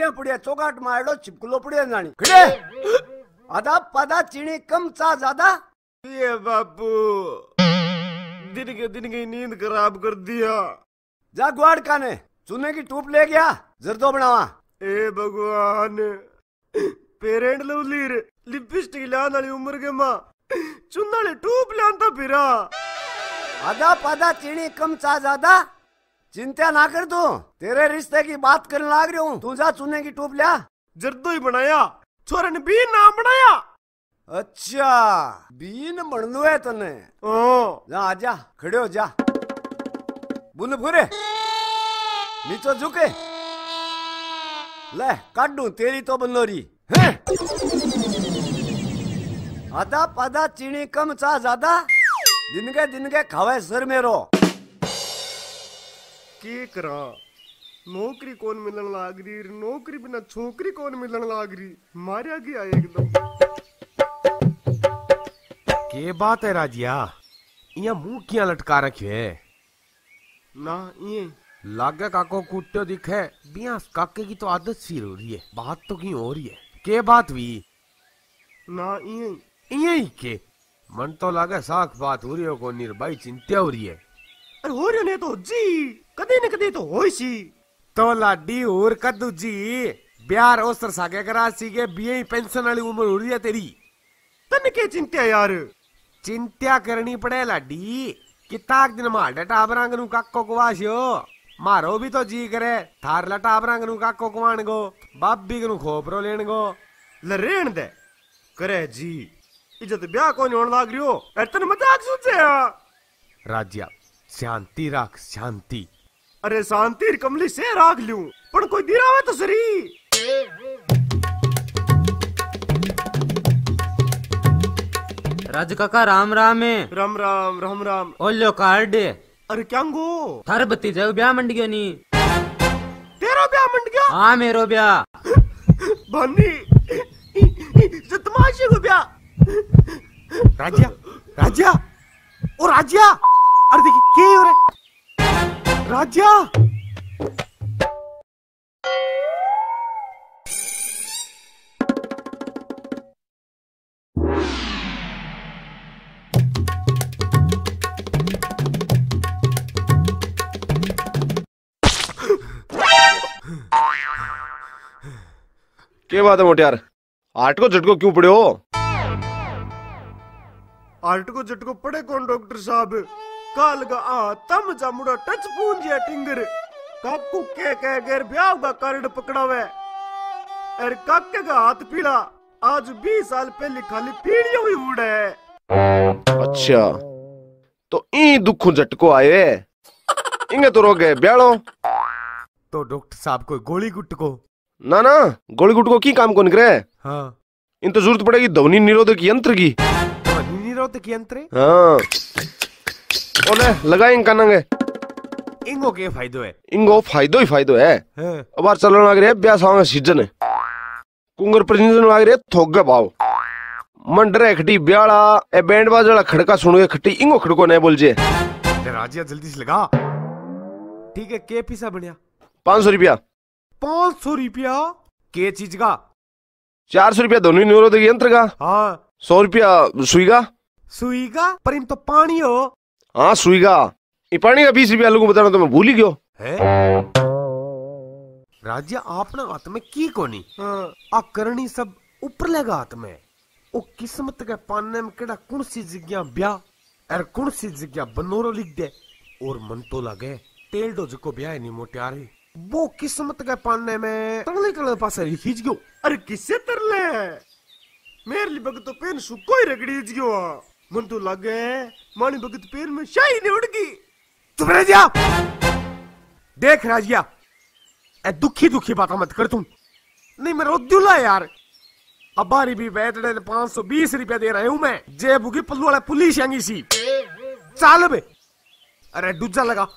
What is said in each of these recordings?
क्या पड़िया चौकाट मारडो चिपकलो पड़िया जानी खड़े! पदा चीनी कम चा ज़्यादा ये बापू! दिन के दिन की नींद खराब कर दिया. जा ग्वाड़ काने चूने की टूप ले गया जरदो बनावा. ए भगवान! पेरेंट लवलीर लिपस्टिक लान वाली उम्र के माँ. चुनाले टूप लांता फिरा. आधा पदा चीनी कम चा ज़्यादा चिंता ना कर तू। तेरे रिश्ते की बात करने लाग रही हूँ। तू जा चूने की टूप लिया। जर्दो ही बनाया। छोरे ने भी नाम बनाया। अच्छा बीन बनलो है तने। ओ। जा आजा खड़े हो जा। बुन फुरे नीचो झुके। ले काटू तेरी तो बनोरी। हैं? आधा पदा चीनी कम चा ज़्यादा। दिन के दिन के खावे सर मेरो। के करा नौकरी कौन मिलन लाग रही नौकरी बिना छोकरी कौन मिलन लाग रही मारिया गया एकदम। के बात है राजिया? इया मुँह किया लटका रखे है? ना ये लागे काको कुट्टो दिखे बिया काके की तो आदत सी हो रही है। बात तो की हो रही है? के बात भी ना ये इया ही के? मन तो लागे साख बात हो रही हो को निर्भय चिंता हो रही है। अरे हो रहे ने तो जी। कदे न कदे तो होई सी। तो लाडी और कद्दू जी ब्यार ओसर सागे करा सी के बीए पेंशन वाली उम्र हो रही है तेरी। तन के चिंता यार? चिंता करनी पड़े लाडी किताक दिन माडे टाबरांग नु काको कुवासियो मारो भी तो जी करे थार ला टाबरांग नु काको कुवाण गो बाबी नु खोपरो लेन गो लरेण दे। करे जी इज़्ज़त ब्याह कौन होने लाग हो अरे तन मज़ाक सोचे राज्या शांति राख शांति अरे शांति कमली से राख लूँ पण कोई दिरावे तो सरी राज काका राम राम है राम राम राम राम। ओलो कार्ड अरे क्या गो थार बत्ती जाओ ब्याह मंड गयो नी। तेरा ब्याह मंड गया हाँ मेरो ब्याह भानी तमाशे को ब्याह राज्या राज्या ओ राज्या। अरे देखी के हो रे? राज्या क्या बात है मोटियार? आठ को झटको क्यों पड़े हो? आर्ट को झटको पड़े कौन डॉक्टर साहब? काल का आ तम जामुड़ा टच पूंजिया टिंगर। काकू के कह गैर ब्याह का कार्ड पकड़ावे। अरे काके का हाथ पीड़ा आज बीस साल पहले खाली हुई उड़े अच्छा तो ई दुखों झटको आए। इंगे तो रोगे ब्यालो। तो डॉक्टर साहब को गोली गुट को ना ना गोली गुट को की काम कौन करे? हाँ। इन तो ज़रूरत पड़ेगी ध्वनि निरोधक यंत्र की। तो निरोधक यंत्र? हाँ। ओले लगाएँगे कानंगे इंगो के फायदो है? इंगो फायदो ही फायदो है। हाँ। अब बार चलन लग रहे ब्याह सावा सीज़न है। कुंगर प्रजनन लग रहे थोक गए भाव। मन डरे खटी ब्याला ए बैंड बाजड़ा खड़का सुन के खटी इंगो खड़को नहीं बोल जे। ते राजिया जल्दी से लगा। ठीक है के पीसा बढ़िया? पाँच सौ रुपया। पाँच सौ रुपया? के चीज़ का? चार सौ रुपया ध्वनि निरोधक यंत्र का। हाँ। सौ रुपया सुई का। सुई का? पर इन तो पानी हो। हाँ सुई का। ये पानी का बीस रुपया लोगों को बताना तो मैं भूल ही गयो। है? राजिया आपने हाथ में की कोनी? हाँ, आ करनी सब ऊपर लगा हाथ में। ओ किस्मत के पाने में केड़ा कौन सी जगह ब्याह? और कौन सी जगह बनोरो लिख दे। और मन तो लगे तेल डो जको ब्याह नहीं मोटियारे। वो किस्मत के पाने में तंगले कले पासे खींच गयो। अरे किससे तरले? मेरे लिए तो पेन सुको ही रगड़ी जियो मन तो लगे मानी भगत पेन में शाही नहीं उड़ गई चुप रह देख राजिया ए दुखी दुखी बात मत कर तुम। नहीं मेरा उद्युला है यार। अबारी बारी भी बैठने पाँच सौ बीस रुपया दे रहे हूँ मैं। जेब उगी, पल्लू वाला पुलिस आएँगी सी। चाल बे। अरे दूजा लगा।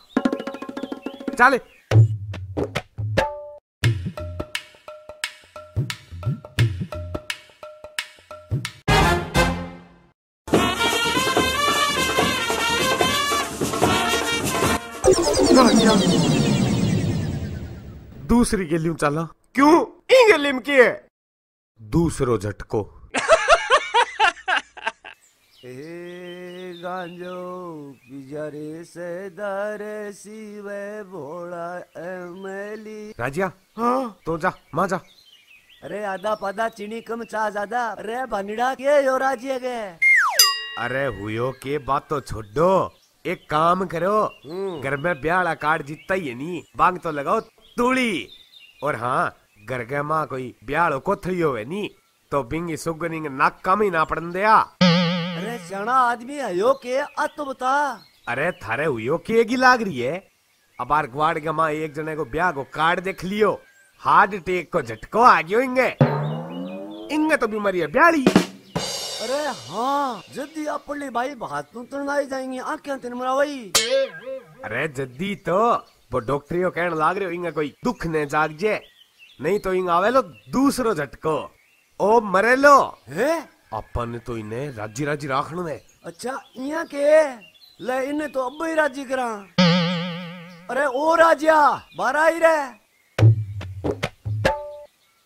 चाले। दूसरी गेलियों चला। क्यों? इंगे लिमकी है। दूसरो झटको। ए गांजो बिजारे से दारे सिवे भोला एमली। राजिया हाँ? तो जा माँ जा। अरे आधा पादा चीनी कम चा ज़्यादा। अरे भंडा के यो राज्य के। अरे हुयो के बात तो छोड़ो। एक काम करो। हम्म। घर में ब्याह कार्ड जीतता ही है नी। बांग तो लगाओ तूड़ी और हाँ घर के माँ कोई ब्याह को थी होवे नी तो बिंगी सुगनिंग नाक कम ही ना पड़न दिया अरे चना आदमी हयो के आ तो बता। अरे थारे हुयो के की लाग रही है? अब आर ग्वाड़ के माँ एक जने को ब्याह को कार्ड देख लियो। हार्ट अटैक को झटको आ गयो इंगे। इंगे तो बीमारी है ब्याली अरे हाँ जल्दी अपने भाई बात तो तनाई जाएँगे आँखें तेन मरावाई। अरे जद्दी तो वो डॉक्टरी को कहने लाग रहे हो इंगे कोई दुख ने जाग जे नहीं तो इंग आवे लो दूसरो झटको। ओ मरे लो। है? अपन ने तो इन्हें राज़ी राज़ी राखण दे अच्छा इया के? ले इन्हें तो अब ही राज़ी करा। अरे ओ राजिया बारा ही रे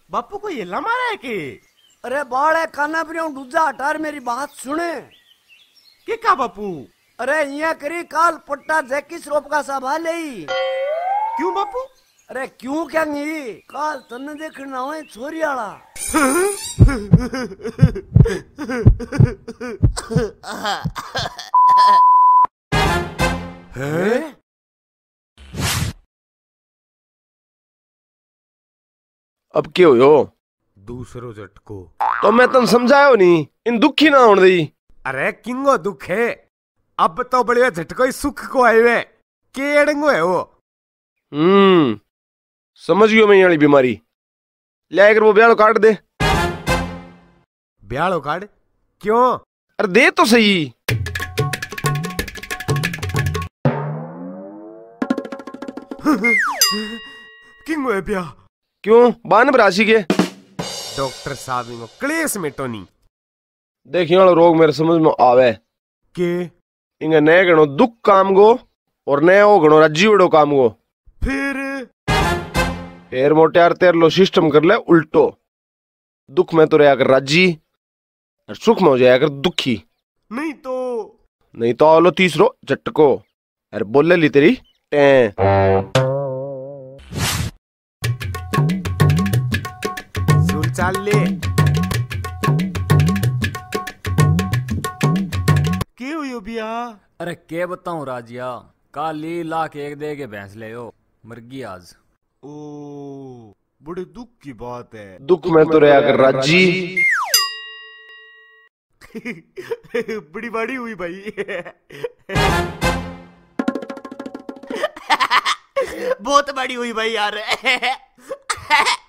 बापू को ये मारा है कि? अरे बाल है काना पर दूजा हटार मेरी बात सुने। के का बापू? अरे इया करी काल पट्टा जैकिस रोप का सभा ले क्यों बापू? अरे क्यों क्या नहीं काल तन्ने देखना हो छोरी आला। हैं? अब क्यों हो? दूसरो झटको तो मैं तन समझायो नहीं इन दुखी ना होने दी अरे किंगो दुख? है अब तो बड़े झटको ही सुख को आए वे केड़ंगो है वो? हम्म समझ गयो मैं ये वाली बीमारी। ले आकर वो ब्याह काट दे। ब्यालो कार्ड क्यों? अरे दे तो सही। किंगो है ब्याह। क्यों? बान राशि के। डॉक्टर साहब इनको क्लेश मिटो नहीं। देखिए वाला रोग मेरे समझ में आवे। के? इंगे नए गणो दुख काम गो और नए ओ गणो राज्जी वड़ो काम गो। फिर? फिर मोटे यार तेर लो सिस्टम कर ले उल्टो। दुख में तो रहा कर राज़ी और सुख में हो जाया कर दुखी। नहीं तो? नहीं तो आलो तीसरो झटको। अरे बोले ली तेरी टें। चाल। ले के हुई बिया? अरे के बताऊँ राजिया काली लाख एक दे के भैंस ले हो मरगी आज। ओ बड़े दुख की बात है। दुख में तो रहा कर राज़ी। बड़ी बड़ी हुई भाई। बहुत बड़ी हुई भाई यार।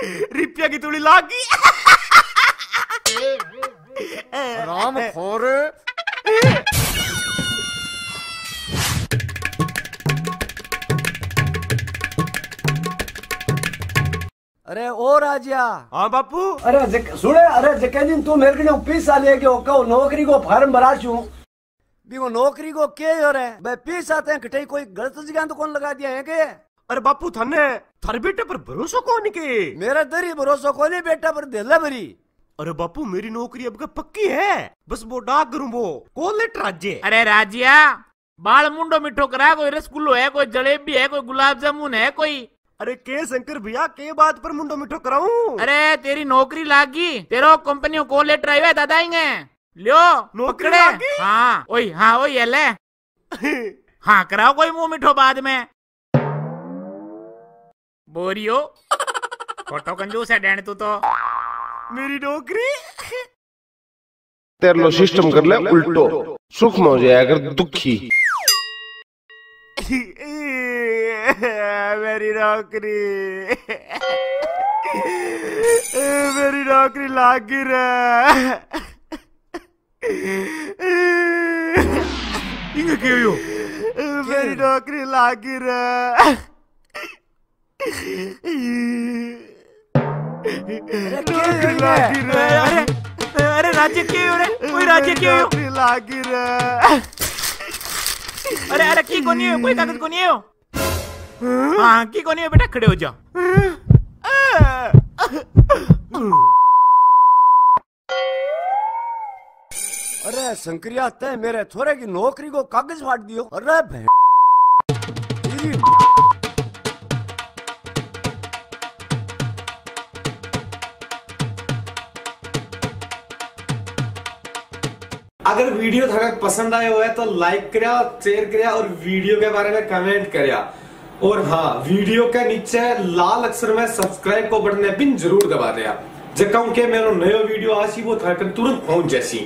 रिपिया की तुड़ी लाग। गई राम खोर। अरे ओ राजा हाँ बापू। अरे सुने अरे जके दिन तू मेरे को पैसा लेके हो कहो नौकरी को फार्म भरा छू। बिको नौकरी को के हो भाई बे आते हैं कटई कोई गलत जगह तो कौन लगा दिया है के? अरे बापू थाने थारे बेटे पर भरोसा कौन के? मेरा दरी भरोसा को नहीं बेटा पर दिला भरी अरे बापू मेरी नौकरी अब का पक्की है? बस वो डाक करूँ वो। कॉल लेटर राज्य अरे राजिया बाल मुंडो मिठो करा कोई रसगुल्लो है कोई जलेबी है कोई गुलाब जामुन है कोई अरे के शंकर भैया के बात पर मुंडो मिठो कराऊं? अरे तेरी नौकरी लागी तेरा कंपनी को लेटर आयो है दादा आएँगे लियो नौकरी लागी? हाँ ओई हाँ ओई है ले। हाँ कराओ कोई मुँह मिठो बाद में। बोरियो। फ़ोटो कंजूस है डैन तू तो। मेरी नौकरी। तेर लो सिस्टम कर ले उल्टो। सुख में हो जाया कर दुखी। मेरी नौकरी। मेरी नौकरी लागी रे। इंगे के हो मेरी नौकरी लागी रे नौकरी लागी रे। अरे अरे राज्य क्यों कोई राज्य क्यों नौकरी लागी रे अरे अरे की कोनी है? कोई कागज़ कोनी है? हाँ की कोनी है बेटा? खड़े हो जाओ अरे शंकरिया तय मेरे छोरे की नौकरी को कागज़ फाड़ दियो। अरे अगर वीडियो थोड़ा पसंद आया हुआ है तो लाइक करिया शेयर करिया और वीडियो के बारे में कमेंट करिया। और हाँ वीडियो के नीचे लाल अक्षर में सब्सक्राइब को बटन पिन ज़रूर दबा दिया। जब कहूँ के मेरा नयो वीडियो आसी वो थोड़ा तुरंत पहुँच जैसी।